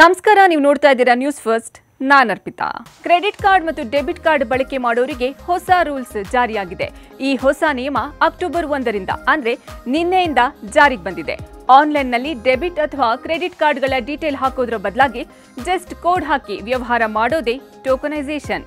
ನಮಸ್ಕಾರ, ನೀವು ನೋಡ್ತಾ ಇದ್ದೀರಾ ನ್ಯೂಸ್ ಫಸ್ಟ್ ನಾನು ಅರ್ಪಿತಾ. ಕ್ರೆಡಿಟ್ ಕಾರ್ಡ್ ಮತ್ತು ಡೆಬಿಟ್ ಕಾರ್ಡ್ ಬಳಕೆ ಮಾಡೋರಿಗೆ ಹೊಸ ರೂಲ್ಸ್ ಜಾರಿಯಾಗಿದೆ. ಈ ಹೊಸ ನಿಯಮ ಅಕ್ಟೋಬರ್ ಒಂದರಿಂದ, ಅಂದ್ರೆ ನಿನ್ನೆಯಿಂದ ಜಾರಿಗೆ ಬಂದಿದೆ. ಆನ್ಲೈನ್ನಲ್ಲಿ ಡೆಬಿಟ್ ಅಥವಾ ಕ್ರೆಡಿಟ್ ಕಾರ್ಡ್ಗಳ ಡೀಟೇಲ್ ಹಾಕೋದ್ರ ಬದಲಾಗಿ ಜಸ್ಟ್ ಕೋಡ್ ಹಾಕಿ ವ್ಯವಹಾರ ಮಾಡೋದೇ ಟೋಕನೈಸೇಷನ್.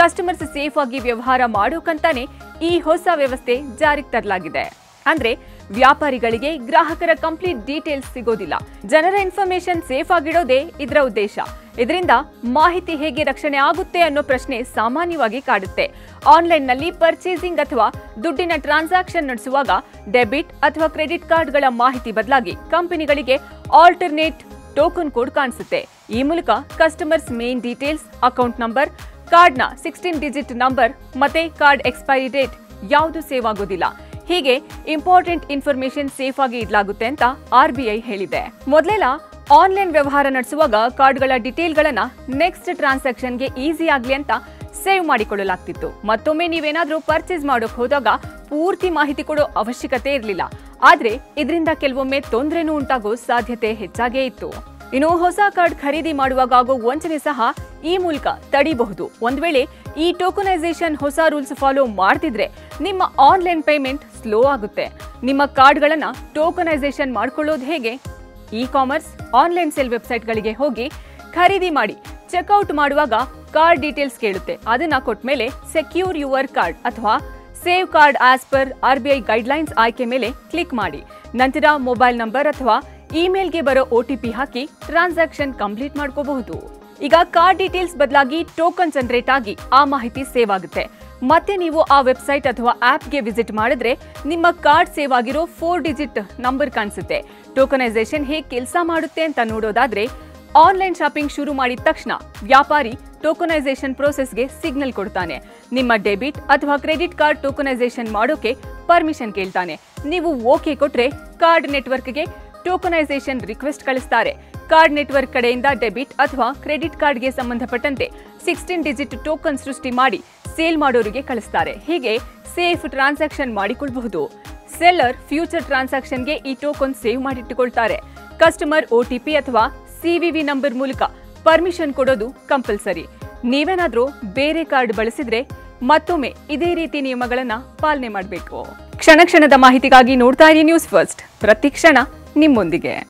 ಕಸ್ಟಮರ್ಸ್ ಸೇಫ್ ಆಗಿ ವ್ಯವಹಾರ ಮಾಡೋಕಂತಾನೆ ಈ ಹೊಸ ವ್ಯವಸ್ಥೆ ಜಾರಿಗೆ ತರಲಾಗಿದೆ. ಅಂದ್ರೆ ವ್ಯಾಪಾರಿಗಳಿಗೆ ಗ್ರಾಹಕರ ಕಂಪ್ಲೀಟ್ ಡೀಟೇಲ್ಸ್ ಸಿಗೋದಿಲ್ಲ. ಜನರ ಇನ್ಫಾರ್ಮೇಶನ್ ಸೇಫ್ ಆಗಿಡೋದೇ ಇದರ ಉದ್ದೇಶ. ಇದರಿಂದ ಮಾಹಿತಿ ಹೇಗೆ ರಕ್ಷಣೆ ಆಗುತ್ತೆ ಅನ್ನೋ ಪ್ರಶ್ನೆ ಸಾಮಾನ್ಯವಾಗಿ ಕಾಡುತ್ತೆ. ಆನ್ಲೈನ್ನಲ್ಲಿ ಪರ್ಚೇಸಿಂಗ್ ಅಥವಾ ದುಡ್ಡಿನ ಟ್ರಾನ್ಸಾಕ್ಷನ್ ನಡೆಸುವಾಗ ಡೆಬಿಟ್ ಅಥವಾ ಕ್ರೆಡಿಟ್ ಕಾರ್ಡ್ಗಳ ಮಾಹಿತಿ ಬದಲಾಗಿ ಕಂಪನಿಗಳಿಗೆ ಆಲ್ಟರ್ನೇಟ್ ಟೋಕನ್ ಕೋಡ್ ಕಾಣಿಸುತ್ತೆ. ಈ ಮೂಲಕ customers main details, account number, ಕಾರ್ಡ್ನ ಸಿಕ್ಸ್ಟೀನ್ ಡಿಜಿಟ್ ನಂಬರ್ ಮತ್ತೆ ಕಾರ್ಡ್ ಎಕ್ಸ್ಪೈರಿ ಡೇಟ್ ಯಾವುದು ಸೇವ್ ಆಗೋದಿಲ್ಲ. ಹೀಗೆ ಇಂಪಾರ್ಟೆಂಟ್ ಇನ್ಫಾರ್ಮೇಶನ್ ಸೇಫ್ ಆಗಿ ಇಡಲಾಗುತ್ತೆ ಅಂತ ಆರ್ಬಿಐ ಹೇಳಿದೆ. ಮೊದಲೆಲ್ಲ ಆನ್ಲೈನ್ ವ್ಯವಹಾರ ನಡೆಸುವಾಗ ಕಾರ್ಡ್ಗಳ ಡೀಟೇಲ್ಗಳನ್ನ ನೆಕ್ಸ್ಟ್ ಟ್ರಾನ್ಸಾಕ್ಷನ್ಗೆ ಈಸಿ ಆಗಲಿ ಅಂತ ಸೇವ್ ಮಾಡಿಕೊಳ್ಳಲಾಗ್ತಿತ್ತು. ಮತ್ತೊಮ್ಮೆ ನೀವೇನಾದರೂ ಪರ್ಚೇಸ್ ಮಾಡೋಕ್ ಹೋದಾಗ ಪೂರ್ತಿ ಮಾಹಿತಿ ಕೊಡೋ ಅವಶ್ಯಕತೆ ಇರಲಿಲ್ಲ. ಆದ್ರೆ ಇದರಿಂದ ಕೆಲವೊಮ್ಮೆ ತೊಂದರೆನೂ ಉಂಟಾಗೋ ಸಾಧ್ಯತೆ ಹೆಚ್ಚಾಗೇ ಇತ್ತು. ಇನ್ನು ಹೊಸ ಕಾರ್ಡ್ ಖರೀದಿ ಮಾಡುವಾಗ ಆಗೋ ವಂಚನೆ ಸಹ ಈ ಮೂಲಕ ತಡಿಬಹುದು. ಒಂದು ವೇಳೆ ಈ ಟೋಕನೈಸೇಷನ್ ಹೊಸ ರೂಲ್ಸ್ ಫಾಲೋ ಮಾಡ್ತಿದ್ರೆ ನಿಮ್ಮ ಆನ್ಲೈನ್ ಪೇಮೆಂಟ್ ಸ್ಲೋ ಆಗುತ್ತೆ. ನಿಮ್ಮ ಕಾರ್ಡ್ಗಳನ್ನ ಟೋಕನೈಸೇಷನ್ ಮಾಡ್ಕೊಳ್ಳೋದು ಹೇಗೆ? ಇ ಕಾಮರ್ಸ್ ಆನ್ಲೈನ್ ಸೇಲ್ ವೆಬ್ಸೈಟ್ಗಳಿಗೆ ಹೋಗಿ ಖರೀದಿ ಮಾಡಿ, ಚೆಕ್ಔಟ್ ಮಾಡುವಾಗ ಕಾರ್ಡ್ ಡೀಟೇಲ್ಸ್ ಕೇಳುತ್ತೆ. ಅದನ್ನ ಕೊಟ್ಮೇಲೆ ಸೆಕ್ಯೂರ್ ಯುವರ್ ಕಾರ್ಡ್ ಅಥವಾ save card as per R B I guidelines ಆಯ್ಕೆ ಮೇಲೆ ಕ್ಲಿಕ್ ಮಾಡಿ. ನಂತರ ಮೊಬೈಲ್ ನಂಬರ್ ಅಥವಾ ಇಮೇಲ್ಗೆ ಬರೋ ಒ ಟಿ ಪಿ ಹಾಕಿ ಟ್ರಾನ್ಸಾಕ್ಷನ್ ಕಂಪ್ಲೀಟ್ ಮಾಡ್ಕೋಬಹುದು. ಈಗ ಕಾರ್ಡ್ ಡೀಟೇಲ್ಸ್ ಬದಲಾಗಿ ಟೋಕನ್ ಜನರೇಟ್ ಆಗಿ ಆ ಮಾಹಿತಿ ಸೇವ್ ಆಗುತ್ತೆ. ಮತ್ತೆ ನೀವು ಆ ವೆಬ್ಸೈಟ್ ಅಥವಾ ಆಪ್ಗೆ ವಿಸಿಟ್ ಮಾಡಿದ್ರೆ ನಿಮ್ಮ ಕಾರ್ಡ್ ಸೇವ್ ಆಗಿರೋ ಫೋರ್ ಡಿಜಿಟ್ ನಂಬರ್ ಕಾಣಿಸುತ್ತೆ. ಟೋಕನೈಸೇಷನ್ ಹೇಗೆ ಕೆಲಸ ಮಾಡುತ್ತೆ ಅಂತ ನೋಡೋದಾದ್ರೆ ಆನ್ಲೈನ್ ಶಾಪಿಂಗ್ ಶುರು ಮಾಡಿದ ತಕ್ಷಣ ವ್ಯಾಪಾರಿ ಟೋಕನೈಸೇಷನ್ ಪ್ರೋಸೆಸ್ಗೆ ಸಿಗ್ನಲ್ ಕೊಡ್ತಾನೆ. ನಿಮ್ಮ ಡೆಬಿಟ್ ಅಥವಾ ಕ್ರೆಡಿಟ್ ಕಾರ್ಡ್ ಟೋಕನೈಸೇಷನ್ ಮಾಡೋಕೆ ಪರ್ಮಿಷನ್ ಕೇಳ್ತಾನೆ. ನೀವು ಓಕೆ ಕೊಟ್ರೆ ಕಾರ್ಡ್ ನೆಟ್ವರ್ಕ್ಗೆ ಟೋಕನೈಸೇಷನ್ ರಿಕ್ವೆಸ್ಟ್ ಕಳಿಸ್ತಾರೆ. ಕಾರ್ಡ್ ನೆಟ್ವರ್ಕ್ ಕಡೆಯಿಂದ ಡೆಬಿಟ್ ಅಥವಾ ಕ್ರೆಡಿಟ್ ಕಾರ್ಡ್ಗೆ ಸಂಬಂಧಪಟ್ಟಂತೆ ಸಿಕ್ಸ್ಟೀನ್ ಡಿಜಿಟ್ ಟೋಕನ್ ಸೃಷ್ಟಿ ಮಾಡಿ ಸೇಲ್ ಮಾಡೋರಿಗೆ ಕಳಿಸ್ತಾರೆ. ಹೀಗೆ ಸೇಫ್ ಟ್ರಾನ್ಸಾಕ್ಷನ್ ಮಾಡಿಕೊಳ್ಳಬಹುದು ಸೆಲ್ಲರ್ ಫ್ಯೂಚರ್ ಟ್ರಾನ್ಸಾಕ್ಷನ್ಗೆ ಈ ಟೋಕನ್ ಸೇವ್ ಮಾಡಿಟ್ಟುಕೊಳ್ತಾರೆ. ಕಸ್ಟಮರ್ ಒಟಿಪಿ ಅಥವಾ ಸಿವಿವಿ ನಂಬರ್ ಮೂಲಕ ಪರ್ಮಿಷನ್ ಕೊಡೋದು ಕಂಪಲ್ಸರಿ. ನೀವೇನಾದರೂ ಬೇರೆ ಕಾರ್ಡ್ ಬಳಸಿದ್ರೆ ಮತ್ತೊಮ್ಮೆ ಇದೇ ರೀತಿ ನಿಯಮಗಳನ್ನು ಪಾಲನೆ ಮಾಡಬೇಕು. ಕ್ಷಣ ಕ್ಷಣದ ಮಾಹಿತಿಗಾಗಿ ನೋಡ್ತಾ ಇರಿ ನ್ಯೂಸ್ ಫಸ್ಟ್. ಪ್ರತಿ ಕ್ಷಣ ನಿಮ್ಮೊಂದಿಗೆ.